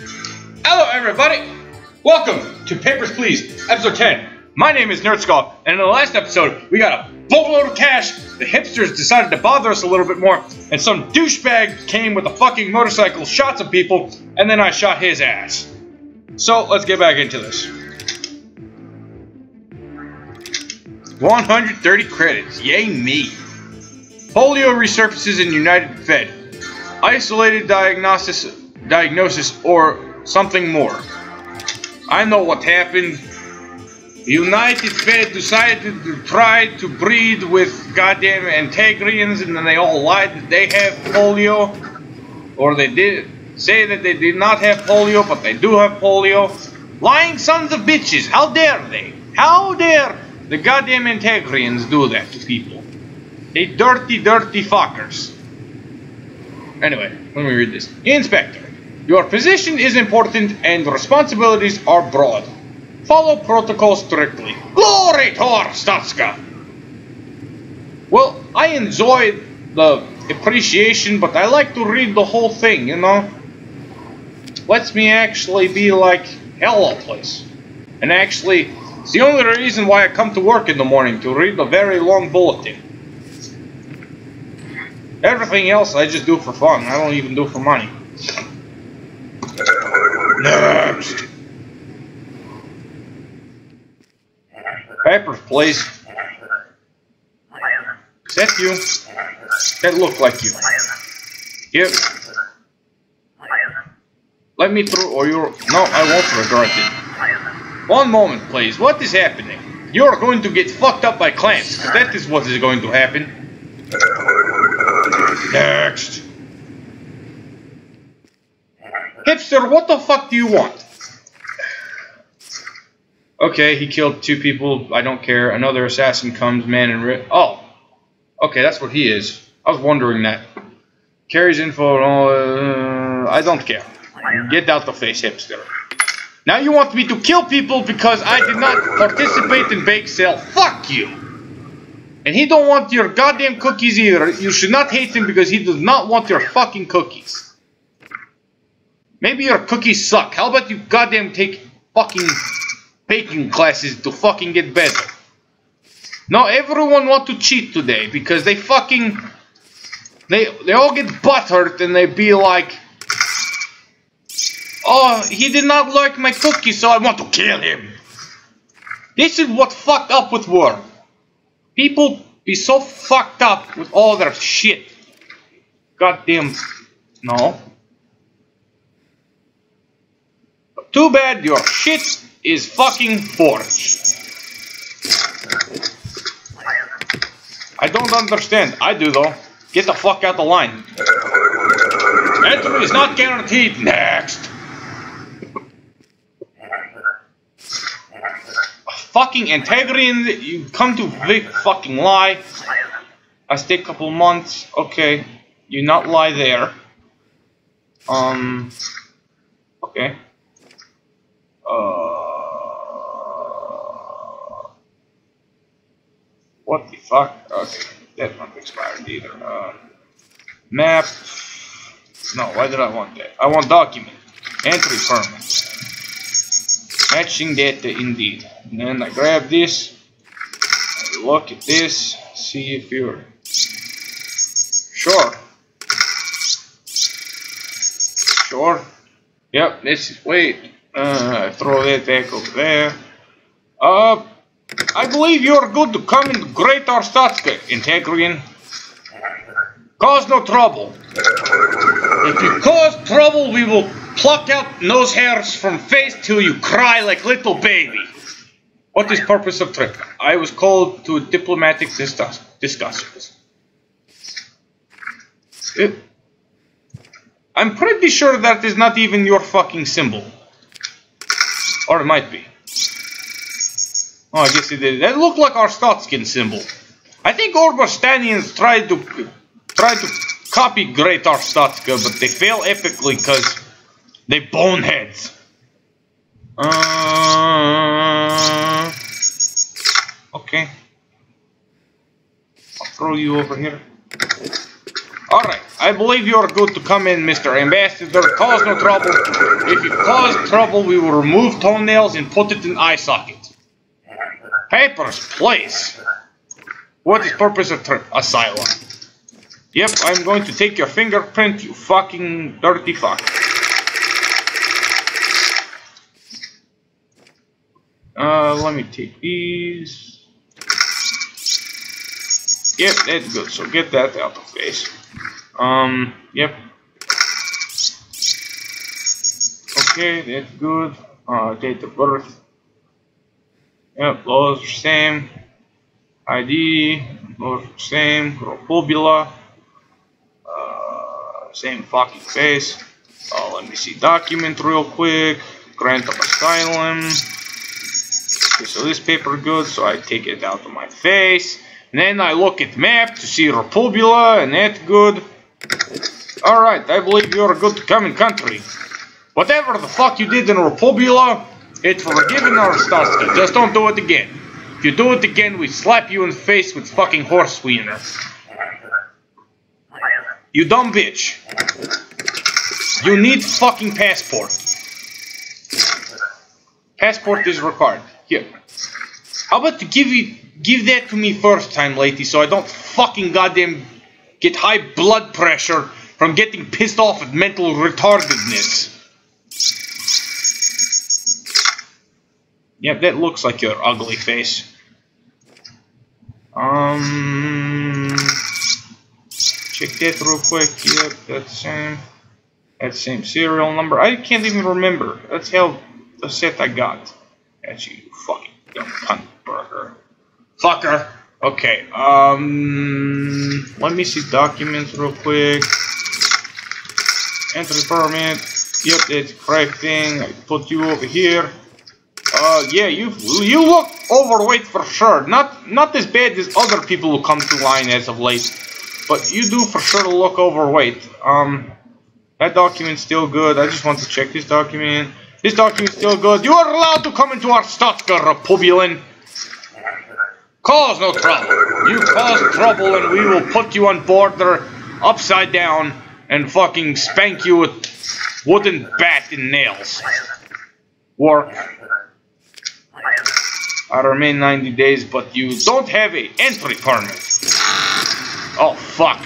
Hello, everybody. Welcome to Papers, Please, episode 10. My name is Nerdskov, and in the last episode, we got a boatload of cash. The hipsters decided to bother us a little bit more, and some douchebag came with a fucking motorcycle, shot some people, and then I shot his ass. So let's get back into this. 130 credits, yay me. Polio resurfaces in United Fed. Isolated diagnosis, diagnosis or something more. I know what happened. United Fed decided to try to breed with goddamn Antegrians and then they all lied that they have polio. Or they did say that they did not have polio, but they do have polio. Lying sons of bitches, how dare they? How dare the goddamn Antegrians do that to people? They dirty, dirty fuckers. Anyway, let me read this. Inspector, your position is important and responsibilities are broad. Follow protocol strictly. Glory to Arstotzka! Well, I enjoy the appreciation, but I like to read the whole thing, you know? Lets me actually be like, hello, place. And actually, it's the only reason why I come to work in the morning, to read the very long bulletin. Everything else I just do for fun. I don't even do for money. Next. Papers, please. Is that you? That look like you. Yep. Let me through or you're... No, I won't regret it. One moment, please. What is happening? You're going to get fucked up by clamps. That is what is going to happen. Next. Hipster, what the fuck do you want? Okay, he killed two people. I don't care. Another assassin comes, man in red. Oh. Okay, that's what he is. I was wondering that. Carries info. Uh, I don't care. Get out the face, hipster. Now you want me to kill people because I did not participate in bake sale. Fuck you. And he don't want your goddamn cookies either. You should not hate him because he does not want your fucking cookies. Maybe your cookies suck. How about you goddamn take fucking baking classes to fucking get better? Now everyone want to cheat today because they fucking they they all get butthurt and they be like Oh, he did not like my cookies, so I want to kill him. This is what fucked up with war. People be so fucked up with all their shit. Goddamn. No. But too bad your shit is fucking forged. I don't understand. I do though. Get the fuck out the line. Entry is not guaranteed. Next. fucking Antegrian, you come to big fucking lie. I stay a couple months, okay. You not lie there. Um, okay. Uh, what the fuck? Okay, that one expired either. Uh, map. No, why did I want that? I want document. Entry permit. Matching data indeed. And then I grab this, I look at this, see if you're sure. Sure. Yep, this is, wait, uh, throw that back over there. Uh, I believe you're good to come in Great Arstotzka, Antegrian. Cause no trouble. If you cause trouble, we will pluck out nose hairs from face till you cry like little baby. What is purpose of trip? I was called to diplomatic discuss discussions. It, I'm pretty sure that is not even your fucking symbol. Or it might be. Oh, I guess it did. That looked like Arstotzkan symbol. I think Orbostanians tried to tried to copy Great Arstotzka, but they fail epically because they boneheads. Uh, okay. I'll throw you over here. Alright, I believe you are good to come in, Mr. Ambassador. Cause no trouble. If you cause trouble, we will remove toenails and put it in eye socket. Papers, please. What is purpose of trip? Asylum. Yep, I'm going to take your fingerprint, you fucking dirty fuck. Uh, let me take these. Yep, that's good. So get that out of face. Um, yep. Okay, that's good. Uh, date of birth. Yep, those same. ID, those same. Repubula. Uh, same fucking face. Uh, let me see document real quick. Grant of asylum. Okay, so this paper good, so I take it out of my face. And then I look at map to see Repubula, and that's good. Alright, I believe you're a good coming country. Whatever the fuck you did in Repubula, it's forgiven Arstotzka. Just don't do it again. If you do it again, we slap you in the face with fucking horse wiener. You dumb bitch. You need fucking passport. Passport is required. Here. How about to give you give that to me first time, lady, so I don't fucking goddamn get high blood pressure from getting pissed off at mental retardedness. Yep, that looks like your ugly face. Um, check that real quick. Yep, that's same. That same serial number. I can't even remember. That's how the set I got. That's you, fucking dumb cunt burger. Fucker. Okay, um, let me see documents real quick. Entry permit. Yep, that's correct thing. I put you over here. Uh, yeah, you you look overweight for sure. Not not as bad as other people who come to line as of late, but you do for sure look overweight. Um, that document's still good. I just want to check this document. This document's still good. You are allowed to come into Arstotzka, Repubulin. Cause no trouble. You cause trouble and we will put you on border upside down and fucking spank you with wooden bat and nails. Work. I remain 90 days, but you don't have a entry permit. Oh, fuck.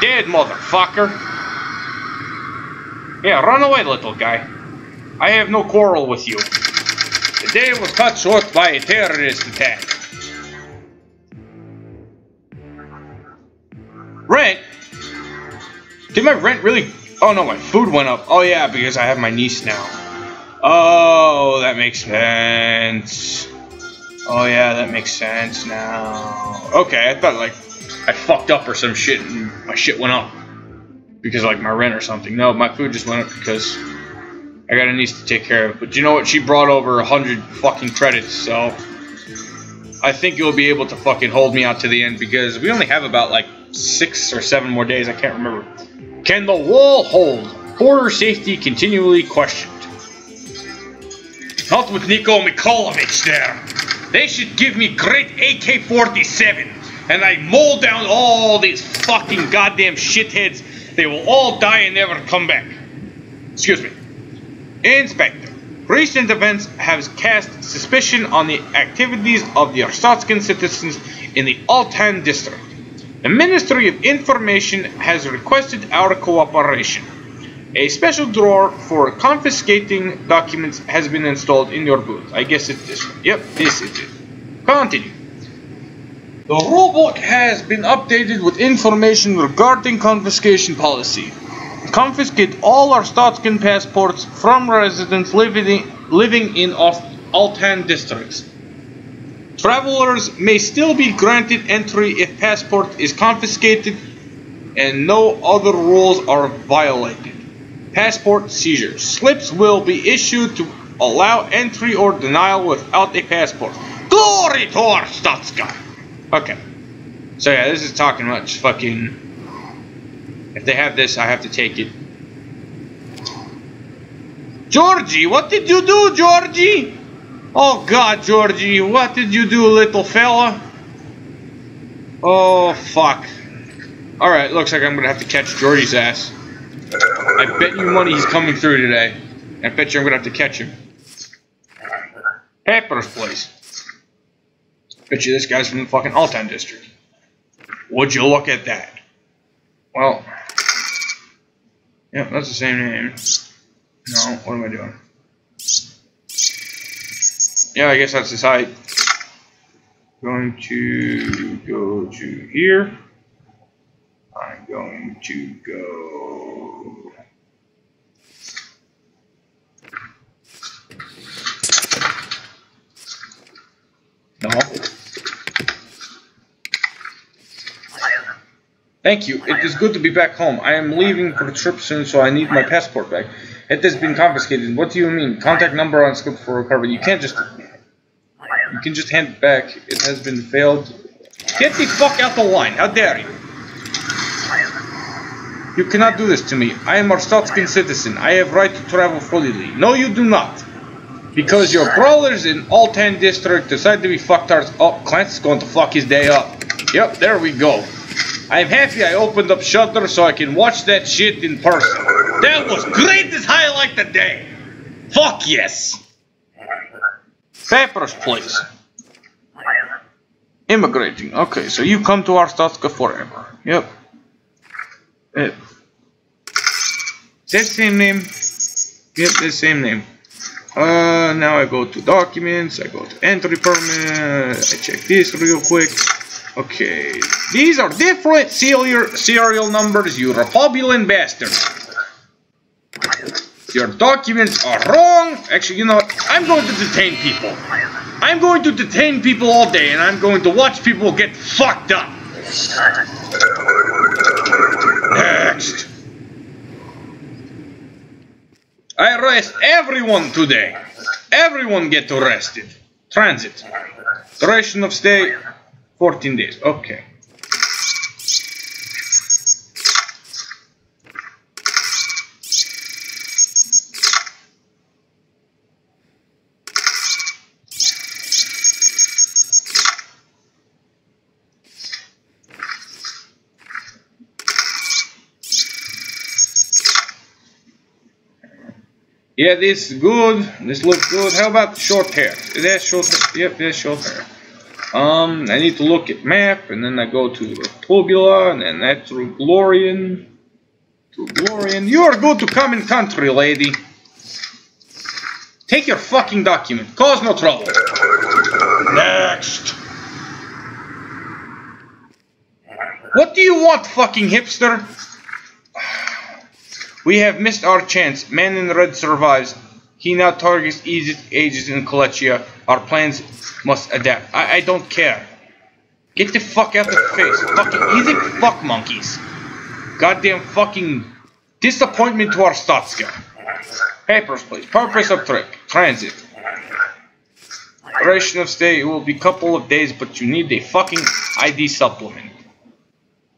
Dead, motherfucker. Yeah, run away, little guy. I have no quarrel with you. The day was cut short by a terrorist attack. Rent? Did my rent really... Oh no, my food went up. Oh yeah, because I have my niece now. Oh, that makes sense. Oh yeah, that makes sense now. Okay, I thought like I fucked up or some shit and my shit went up. Because like my rent or something. No, my food just went up because I got a niece to take care of. But you know what? She brought over a hundred fucking credits, so I think you'll be able to fucking hold me out to the end because we only have about like six or seven more days. I can't remember. Can the wall hold? Border safety continually questioned. Not with Niko Mikolovich there. They should give me great AK-47 and I mold down all these fucking goddamn shitheads. They will all die and never come back. Excuse me. Inspector, recent events have cast suspicion on the activities of the Arstotzkan citizens in the Altan district. The Ministry of Information has requested our cooperation. A special drawer for confiscating documents has been installed in your booth. I guess it's this one. Yep, this is it. Continue. The rulebook has been updated with information regarding confiscation policy confiscate all Arstotzkan passports from residents living, living in Altan districts. Travelers may still be granted entry if passport is confiscated and no other rules are violated. Passport seizure. Slips will be issued to allow entry or denial without a passport. Glory to Arstotzka! Okay. So yeah, this is talking much fucking if they have this, I have to take it. Jorji, what did you do, Jorji? Oh God, Jorji, what did you do, little fella? Oh, fuck. Alright, looks like I'm gonna have to catch Jorji's ass. I bet you money he's coming through today. I bet you I'm gonna have to catch him. Pepper's place. Bet you this guy's from the fucking Altan district. Would you look at that? Well, yeah, that's the same name. No, what am I doing? Yeah, I guess that's the site. Going to go to here. I'm going to go. No. Thank you. It is good to be back home. I am leaving for a trip soon, so I need my passport back. It has been confiscated. What do you mean? Contact number on script for recovery. You can't just... You can just hand it back. It has been failed. Get the fuck out the line. How dare you? You cannot do this to me. I am a Arstotzkan citizen. I have right to travel freely. No, you do not. Because your brawlers in Altan district decide to be fucktards. Oh, Clancy's going to fuck his day up. Yep, there we go. I'm happy I opened up Shutter so I can watch that shit in person. That was greatest highlight of the day. Fuck yes. Papers, please. Immigrating. Okay, so you come to Arstotzka forever. Yep. Yep. That same name. Yep, the same name. Uh, now I go to documents, I go to entry permit, I check this real quick. Okay, these are different serial, serial numbers, you Republican bastard. Your documents are wrong. Actually, you know what? I'm going to detain people. I'm going to detain people all day, and I'm going to watch people get fucked up. Next. I arrest everyone today. Everyone get arrested. Transit. Duration of stay, 14 days. Okay. Yeah, this is good. This looks good. How about short hair? That's short hair. Yep, that's short hair. Um, I need to look at map, and then I go to Tubula, and then that's through Glorian. You are good to come in country, lady. Take your fucking document. Cause no trouble. Next. What do you want, fucking hipster? We have missed our chance. Man in red survives. He now targets Egypt, Aegis, and Kolechia. Our plans must adapt. I, I don't care. Get the fuck out of the face. Fucking Egypt, fuck monkeys. Goddamn fucking disappointment to Arstotzka. Papers, please. Purpose of trip. Transit. Duration of stay. It will be a couple of days, but you need a fucking ID supplement.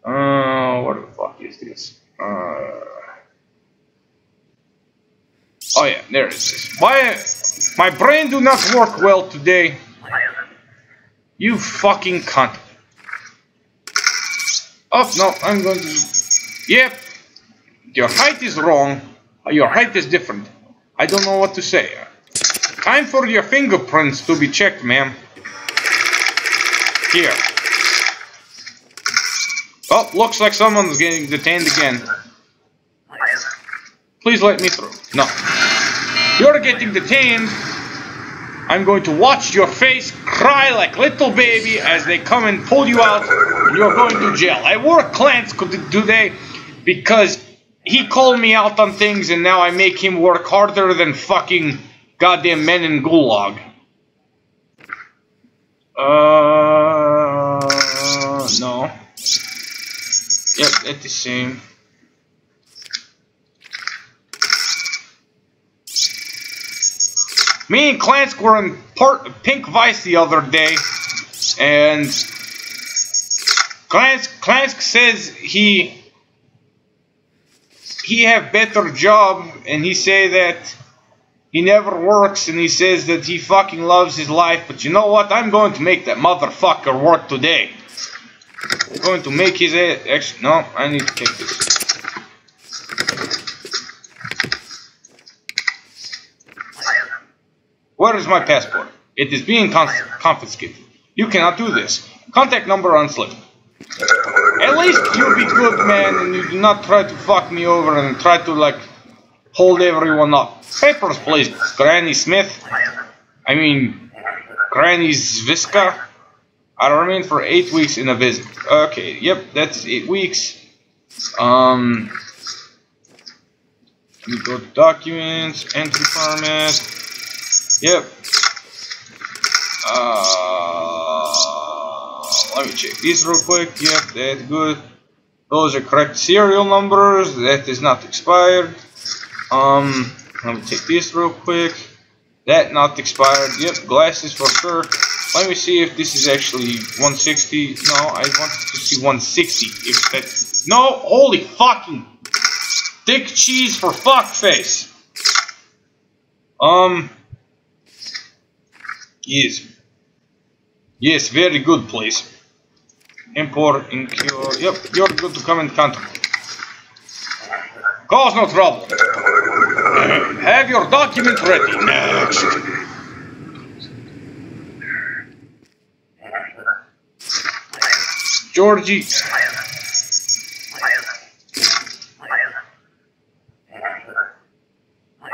Uh, what the fuck is this? Uh... Oh yeah, there it is. My my brain do not work well today. You fucking cunt. Oh no, I'm going to. Yep, your height is wrong. Your height is different. I don't know what to say. Time for your fingerprints to be checked, ma'am. Here. Oh, looks like someone's getting detained again. Please let me through. No. You're getting detained. I'm going to watch your face cry like little baby as they come and pull you out and you're going to jail. I work Clance today because he called me out on things and now I make him work harder than fucking goddamn men in gulag. Uh, no. Yep, it's the same. Me and Clansk were in part Pink Vice the other day, and Clansk, Clansk says he he have better job, and he say that he never works, and he says that he fucking loves his life. But you know what? I'm going to make that motherfucker work today. I'm going to make his eh, head. Actually, no, I need to take this. Where is my passport? It is being confiscated. You cannot do this. Contact number on slip. At least you be good, man, and you do not try to fuck me over and try to, like, hold everyone up. Papers, please, Granny Smith. I mean, Granny Zviska. I remain for eight weeks in a visit. Okay, yep, that's eight weeks. Um, go to documents, entry format. Yep. Uh, let me check this real quick. Yep, that's good. Those are correct serial numbers. That is not expired. Um, let me take this real quick. That not expired. Yep, glasses for sure. Let me see if this is actually 160. No, I want to see 160. If that. No, holy fucking thick cheese for fuckface. Um. Yes. Yes, very good please. Import, incur. Yep, you're good to come in country. Cause no trouble. Have your document ready. Next. Jorji.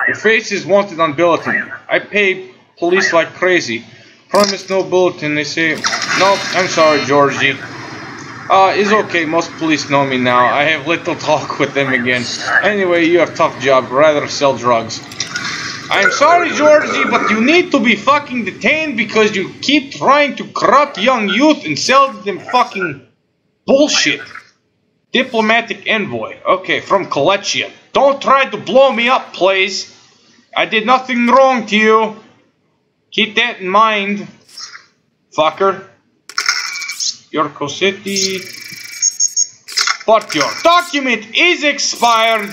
Your face is wanted on bulletin. I pay police like crazy. Promise no bulletin. They say, nope, I'm sorry, Jorji. Uh, it's okay, most police know me now. I have little talk with them again. Anyway, you have tough job, rather sell drugs. I'm sorry, Georgie, but you need to be fucking detained because you keep trying to corrupt young youth and sell them fucking bullshit. Diplomatic envoy. Okay, from Kolechia. Don't try to blow me up, please. I did nothing wrong to you. Keep that in mind, fucker. Yurko City. But your document is expired.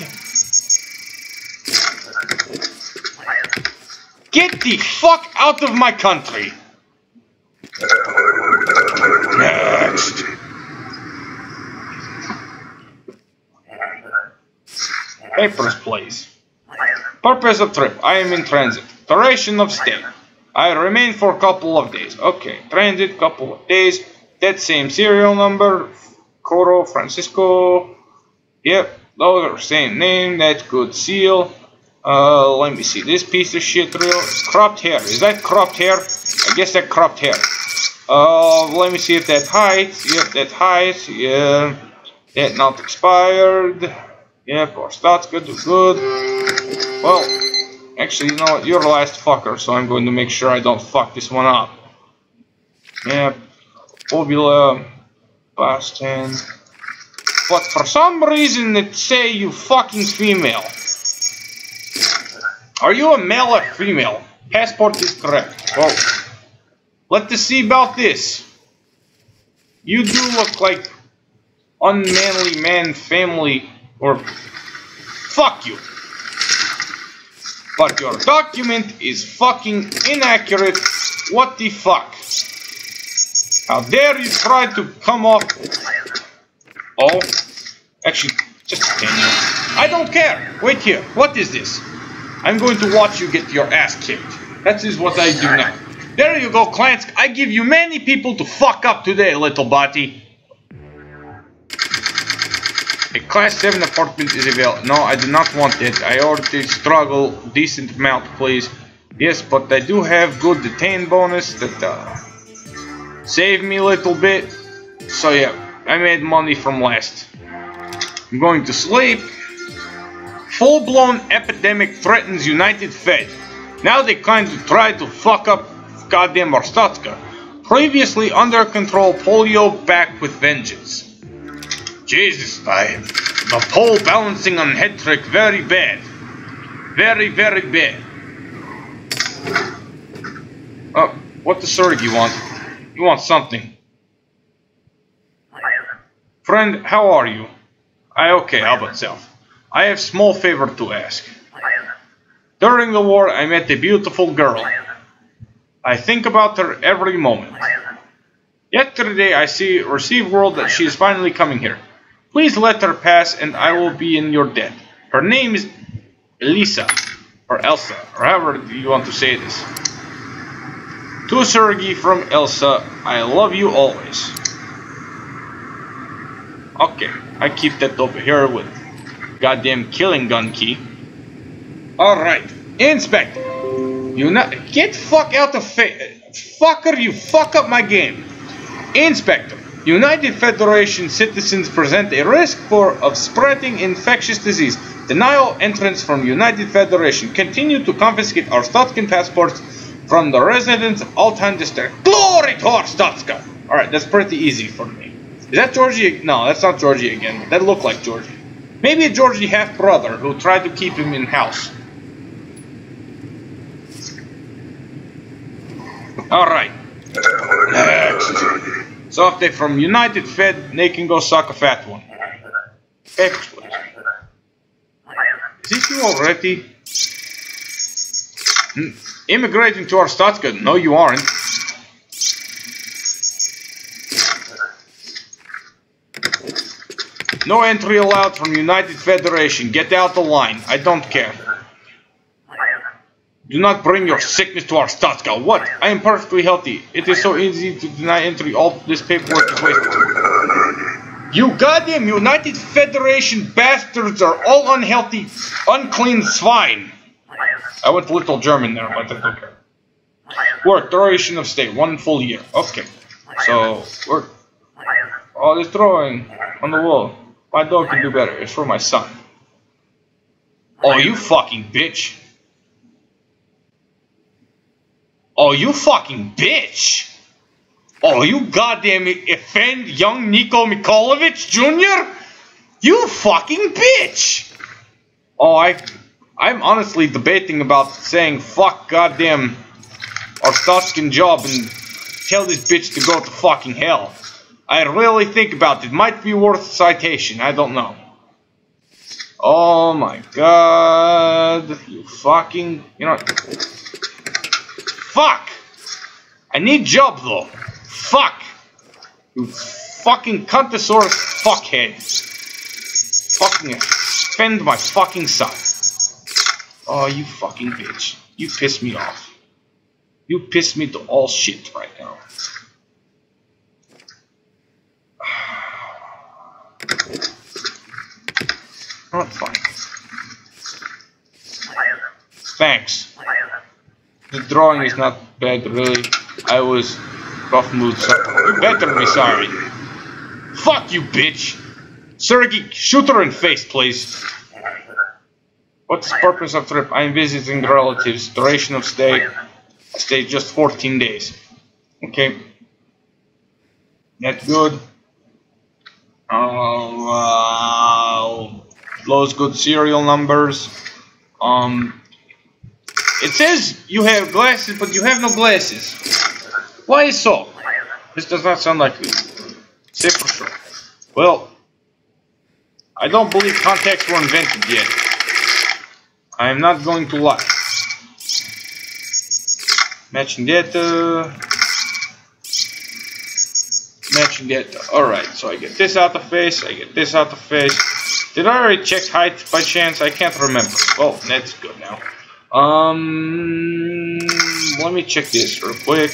Get the fuck out of my country. Next. Papers, please. Purpose of trip. I am in transit. Duration of stay. I remain for a couple of days. Okay, transit, couple of days that same serial number, Coro Francisco. Yep, those are same name. That's good seal. Uh, let me see. This piece of shit real cropped hair. Is that cropped hair? I guess that cropped hair. Uh, let me see if that height. Yep, that height. Yeah, that not expired. Yep, or starts good good. Well, actually, you know what? You're the last fucker, so I'm going to make sure I don't fuck this one up. Yep, Ovula, Boston. But for some reason it say you fucking female. Are you a male or female? Passport is correct. Well, let us see about this. You do look like unmanly man family or fuck you. But your document is fucking inaccurate. What the fuck? How dare you try to come off... Oh, actually, just. I don't care. Wait here. What is this? I'm going to watch you get your ass kicked. That is what I do now. There you go, Clansk. I give you many people to fuck up today, little body. A class 7 apartment is available. No, I do not want it. I already struggle decent amount, please. Yes, but I do have good detain bonus that uh, Save me a little bit. So yeah, I made money from last. I'm going to sleep. Full-blown epidemic threatens United Fed. Now they kind of try to fuck up goddamn Arstotzka. Previously under control, polio back with vengeance. Jesus, time. The pole balancing on head trick very bad. Very, very bad. Oh, what the sort do you want? You want something. Friend, how are you? I okay, how about self? I have small favor to ask. During the war, I met a beautiful girl. I think about her every moment. Yesterday I see received word that she is finally coming here. Please let her pass and I will be in your debt. Her name is Elisa, or Elsa, or however you want to say this. To Sergiu from Elsa, I love you always. Okay, I keep that over here with goddamn killing gun key. Alright, Inspector. You not get fuck out of face. Fucker, you fuck up my game. Inspector. United Federation citizens present a risk for of spreading infectious disease. Denial entrance from United Federation. Continue to confiscate Arstotzkan passports from the residents of Altan District. Glory to Arstotzka! Alright, that's pretty easy for me. Is that Jorji? No, that's not Jorji again. That looked like Jorji. Maybe a Jorji half-brother who tried to keep him in house. Alright. Next. Uh, uh, So if they're from United Fed, they can go suck a fat one. Is this you already? Hmm. Immigrating to Arstotzka? No, you aren't. No entry allowed from United Federation. Get out the line. I don't care. Do not bring your sickness to Arstotzka. What? I am perfectly healthy. It is so easy to deny entry. All this paperwork is wasted. You goddamn United Federation bastards are all unhealthy, unclean swine. I went little German there, but that's okay. Work, duration of stay, one full year. Okay. So, work. All this drawing on the wall. My dog can do better. It's for my son. Oh, you fucking bitch. Oh, you fucking bitch! Oh, you goddamn offend young Nico Mikolovich Jr.? You fucking bitch! Oh, I, I'm honestly debating about saying fuck goddamn Arstotzkan job and tell this bitch to go to fucking hell. I really think about it. Might be worth citation. I don't know. Oh my god. You fucking... You know... Fuck! I need job though. Fuck! You fucking cuntosaurus fuckhead. Fucking spend my fucking son. Oh, you fucking bitch. You piss me off. You piss me to all shit right now. Not fine. Thanks. The drawing is not bad, really. I was rough mood, so better be sorry. Fuck you, bitch! Sergiu, shoot her in face, please. What's the purpose of trip? I'm visiting relatives. Duration of stay? Stay just 14 days. Okay. That's good. Oh, uh, those good serial numbers. Um, it says you have glasses, but you have no glasses. Why is so? This does not sound like you. Say for sure. Well, I don't believe contacts were invented yet. I am not going to lie. Matching data. Matching data. Alright, so I get this out of face, I get this out of face. Did I already check height by chance? I can't remember. Well, that's good now. Um, let me check this real quick.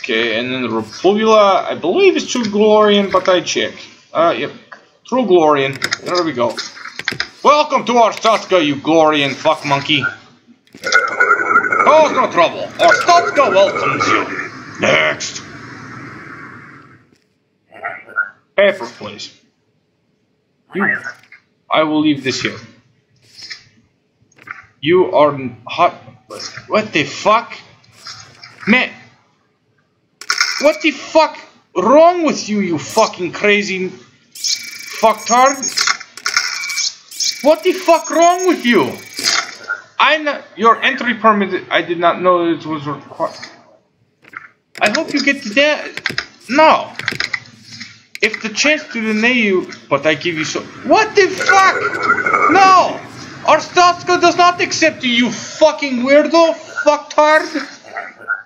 Okay, and then the Repubula, I believe it's True Glorian, but I check. Uh, yep, True Glorian. There we go. Welcome to Arstotzka, you Glorian fuck monkey. Cause no trouble. Arstotzka welcomes you. Next. Paper, please. You, I will leave this here. You are hot. What the fuck? Man. What the fuck wrong with you, you fucking crazy fucktard? What the fuck wrong with you? I know your entry permit. I did not know it was required. I hope you get to that. No. If the chance to deny you, but I give you so. What the fuck? No. Arstotzka does not accept you, you fucking weirdo, fucktard.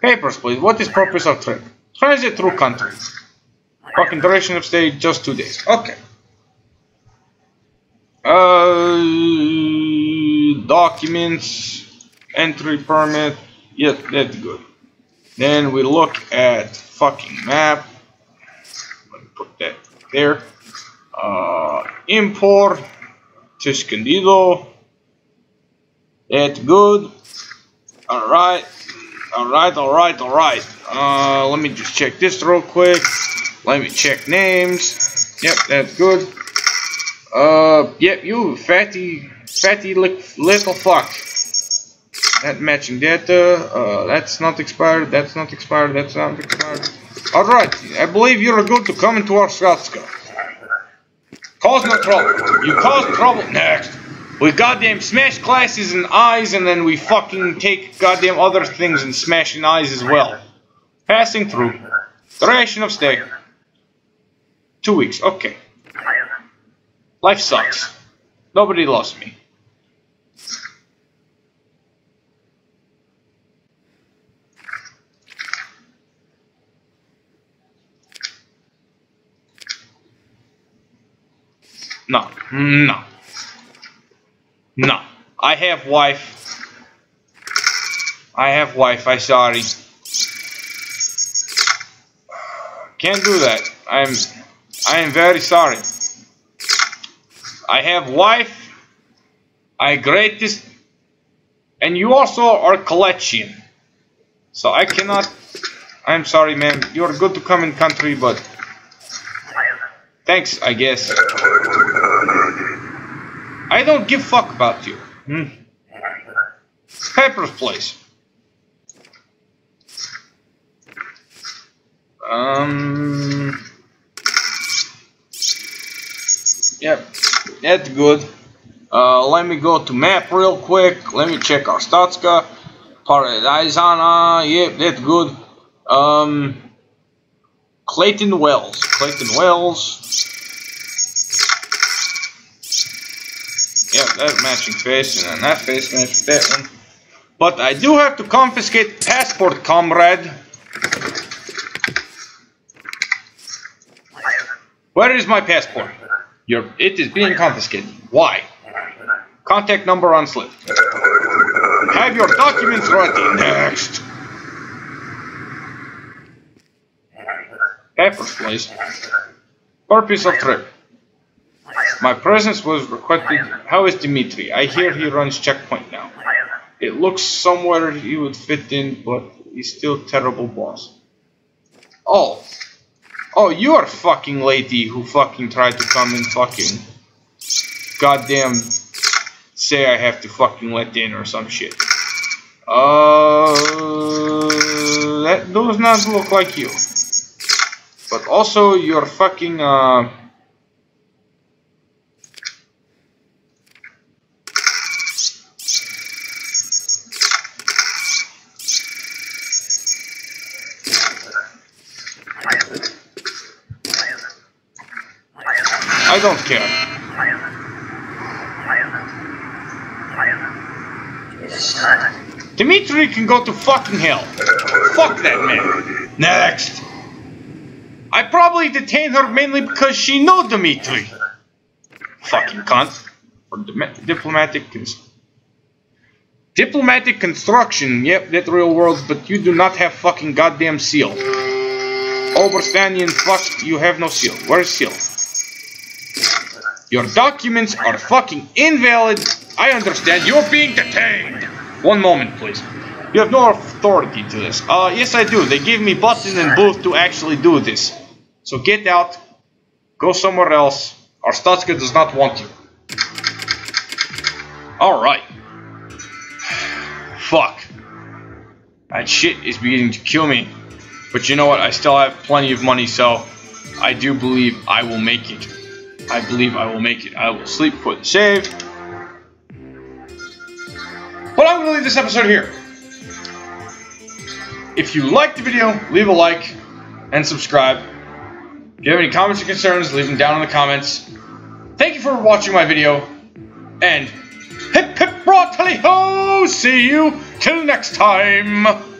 Papers, please. What is purpose of trip? Transit through country. Fucking duration of stay, just two days. Okay. Uh, documents, entry permit. Yeah, that's good. Then we look at fucking map. Let me put that there. Uh, import to. That's good. Alright. Alright, alright, alright. Uh, let me just check this real quick. Let me check names. Yep, that's good. Uh, yep, you fatty, fatty little fuck. That matching data, uh, that's not expired, that's not expired, that's not expired. Alright, I believe you're good to come into Arstotzka. Cause no trouble. You cause trouble. Next. We goddamn smash glasses and eyes, and then we fucking take goddamn other things and smash in eyes as well. Passing through. Duration of stay. Two weeks. Okay. Life sucks. Nobody loves me. No, no, no. I have wife. I have wife. I sorry. Can't do that. I'm. I am very sorry. I have wife. I greatest, and you also are collection. So I cannot. I'm sorry, man. You're good to come in country, but thanks, I guess. I don't give fuck about you. Hmm? Pepper's place. Um. Yep, that's good. Uh, let me go to map real quick. Let me check Arstotzka. Paradisana. Yep, that's good. Um. Clayton Wells. Clayton Wells. That matching face, and that face matches that one. But I do have to confiscate passport, comrade. Where is my passport? Your, it is being confiscated. Why? Contact number on slip. Have your documents ready. Next. Papers, please. Purpose of trip. My presence was requested. How is Dimitri? I hear he runs checkpoint now. It looks somewhere he would fit in, but he's still terrible boss. Oh. Oh, you are fucking lady who fucking tried to come and fucking goddamn say I have to fucking let in or some shit. Uh, that does not look like you. But also, you're fucking, uh, I don't care. Dimitri can go to fucking hell. Fuck that man. Next. I probably detained her mainly because she know Dimitri. Fucking cunt. For diplomatic Diplomatic construction, yep, that real world, but you do not have fucking goddamn seal. Oberstanian fuck, you have no seal. Where's seal? Your documents are fucking invalid. I understand. You're being detained. One moment, please. You have no authority to this. Uh, yes I do. They gave me button and booth to actually do this. So get out. Go somewhere else. Arstotzka does not want you. Alright. Fuck. That shit is beginning to kill me. But you know what? I still have plenty of money, so I do believe I will make it. I believe I will make it. I will sleep for the save. But I'm going to leave this episode here. If you liked the video, leave a like and subscribe. If you have any comments or concerns, leave them down in the comments. Thank you for watching my video. And hip hip bra ho! See you till next time.